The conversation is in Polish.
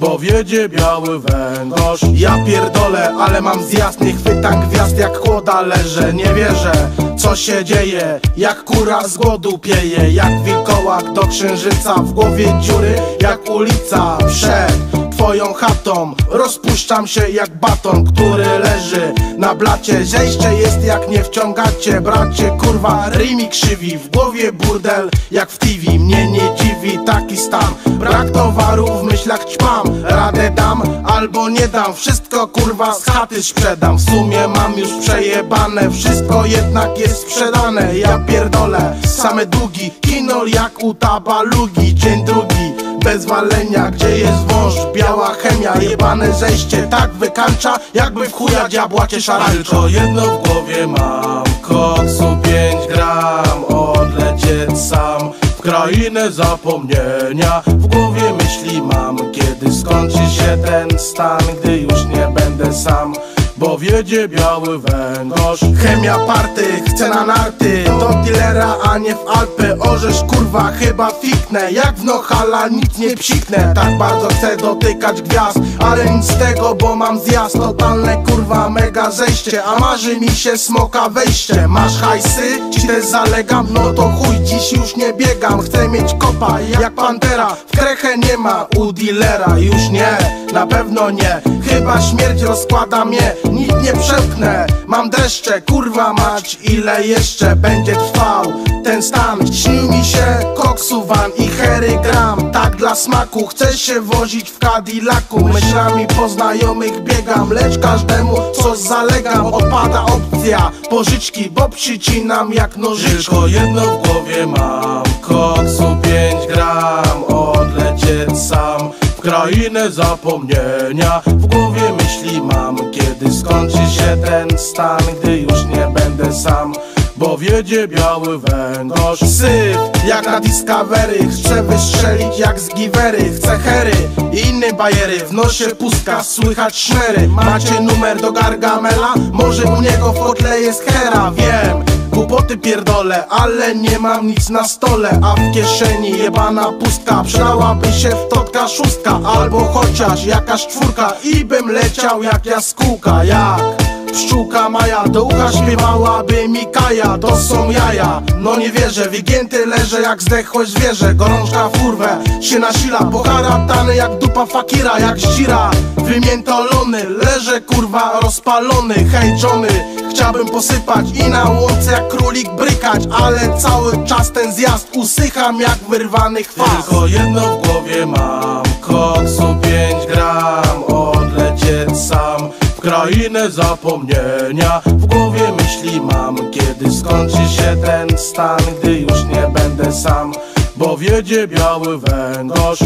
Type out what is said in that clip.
bo wiedzie biały węgorz. Ja pierdolę, ale mam zjazd. Nie chwytam gwiazd jak kłoda leżę Nie wierzę, co się dzieje. Jak kura z głodu pieje. Jak wilkołak do księżyca W głowie dziury. Jak ulica Przed twoją chatą. Rozpuszczam się jak baton, który leży na blacie. Zejście jest jak nie wciągacie, bracie Kurwa, rymi krzywi, w głowie burdel Jak w TV, mnie nie dziwi taki stan. Brak towaru, w myślach ćpam. Radę dam albo nie dam. Wszystko kurwa z chaty sprzedam. W sumie mam już przejebane. Wszystko jednak jest sprzedane. Ja pierdolę, same długi. Kinol jak u tabalugi. Dzień drugi bez walenia Gdzie jest wąż, biała chemia Jebane zejście tak wykańcza Jakby w chuja diabła cię szarańcza. Tylko jedno w głowie mam Koksu 5 gram Odlecieć sam W krainę zapomnienia. W głowie myśli mam Kiedy skończy się ten stan Gdy już nie będę sam bo wiedzie biały węgorz. Chemia party, chce na narty. Do dealera, a nie w Alpy. Orzesz kurwa, chyba fiknę. Jak w Nohala nic nie psiknę. Tak bardzo chcę dotykać gwiazd Ale nic z tego, bo mam zjazd. Totalne kurwa, mega zejście. A marzy mi się smoka wejście. Masz hajsy? Ci też zalegam? No to chuj, dziś już nie biegam. Chcę mieć kopa, jak pantera. W krechę nie ma u dealera. Już nie, na pewno nie. Chyba śmierć rozkłada mnie Nic nie przepchnę Mam dreszcze, kurwa mać Ile jeszcze będzie trwał ten stan. Śni mi się koksu van i hery gram. Tak dla smaku Chcę się wozić w Cadillacu. Myślami po znajomych biegam Lecz każdemu co zalegam. Odpada opcja pożyczki Bo przycinam jak nożyczki Tylko jedno w głowie mam Koksu 5 gram. Odlecieć sam w krainę zapomnienia. W głowie myśli mam Kiedy skończy się ten stan Gdy już nie będę sam bo wiedzie biały węgorz Syf jak na Discovery Chcę wystrzelić jak z givery Chcę hery i inne bajery W nosie pustka, słychać szmery Macie numer do Gargamela? Może u niego w kotle jest hera, wiem Głupoty pierdolę, ale nie mam nic na stole A w kieszeni jebana pustka. Przydałaby się wtotka szóstka Albo chociaż jakaś czwórka I bym leciał jak jaskółka. Jak pszczółka Maja Do ucha śpiewałaby mi Kaja To są jaja, no nie wierzę Wygięty leżę jak zdechłe zwierzę. Gorączka furwę się nasila Poharatany jak dupa fakira Jak zdzira, wymiętolony Leżę kurwa rozpalony Hej chciałbym posypać I na łące jak królik brykać Ale cały czas ten zjazd Usycham jak wyrwany chwas Tylko jedno w głowie mam Koksu 5 gram Odlecieć sam w krainę zapomnienia. W głowie myśli mam Kiedy skończy się ten stan Gdy już nie będę sam Bo wiedzie biały węgorz